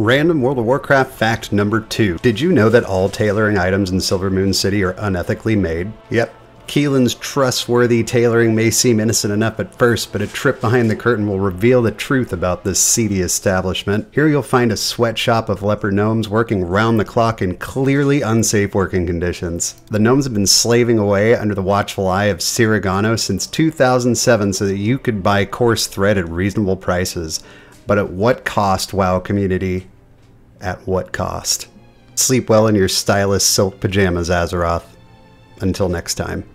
Random World of Warcraft fact number two. Did you know that all tailoring items in Silvermoon City are unethically made? Yep. Keelen's trustworthy tailoring may seem innocent enough at first, but a trip behind the curtain will reveal the truth about this seedy establishment. Here you'll find a sweatshop of leper gnomes working round the clock in clearly unsafe working conditions. The gnomes have been slaving away under the watchful eye of Sirigano since 2007 so that you could buy coarse thread at reasonable prices. But at what cost, WoW community? At what cost? Sleep well in your stylish silk pajamas, Azeroth. Until next time.